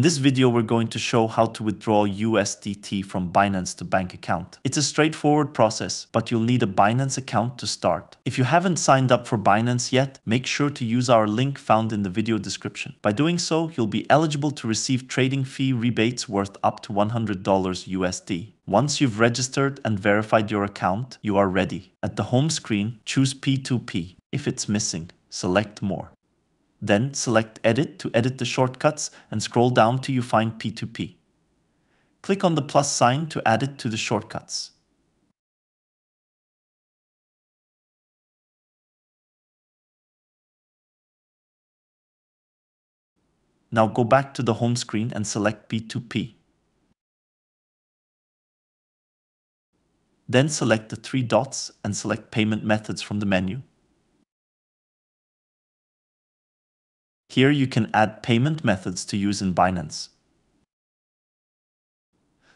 In this video, we're going to show how to withdraw USDT from Binance to bank account. It's a straightforward process, but you'll need a Binance account to start. If you haven't signed up for Binance yet, make sure to use our link found in the video description. By doing so, you'll be eligible to receive trading fee rebates worth up to $100 USD. Once you've registered and verified your account, you are ready. At the home screen, choose P2P. If it's missing, select More. Then select Edit to edit the shortcuts and scroll down till you find P2P. Click on the plus sign to add it to the shortcuts. Now go back to the home screen and select P2P. Then select the three dots and select Payment Methods from the menu. Here you can add payment methods to use in Binance.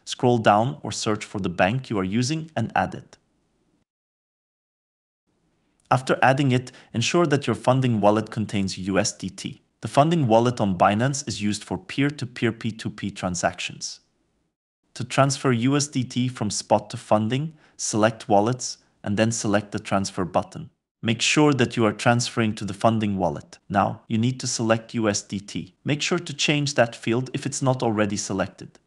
Scroll down or search for the bank you are using and add it. After adding it, ensure that your funding wallet contains USDT. The funding wallet on Binance is used for peer-to-peer P2P transactions. To transfer USDT from spot to funding, select Wallets and then select the Transfer button. Make sure that you are transferring to the funding wallet. Now, you need to select USDT. Make sure to change that field if it's not already selected.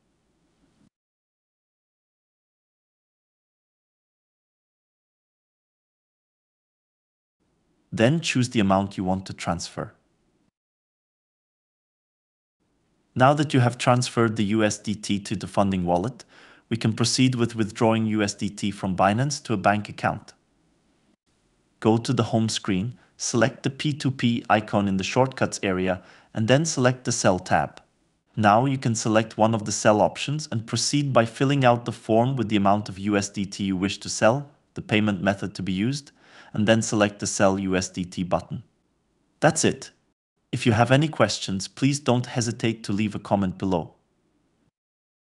Then choose the amount you want to transfer. Now that you have transferred the USDT to the funding wallet, we can proceed with withdrawing USDT from Binance to a bank account go to the home screen, select the P2P icon in the shortcuts area, and then select the Sell tab. Now you can select one of the sell options and proceed by filling out the form with the amount of USDT you wish to sell, the payment method to be used, and then select the Sell USDT button. That's it. If you have any questions, please don't hesitate to leave a comment below.